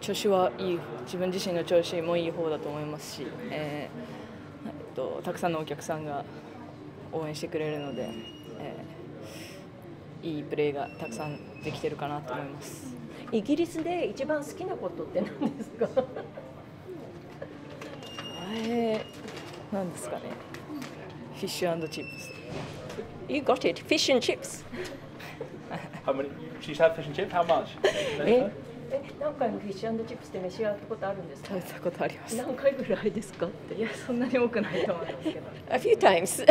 調子はいい自分自身の調子もいい方だと思いますし、えーえっと、たくさんのお客さんが応援してくれるので、えー、いいプレーがたくさんできてるかなと思います。イギリスで一番好きなことって何ですか？えー、なんですかね。フィッシュチップス You got it, fish and chips. How many? She's had fish and chips? How much? ええ何回もフィッシュチップスって召し上がったことあるんですか？食べたことあります。何回ぐらいですかって。いやそんなに多くないと思いますけど。A few times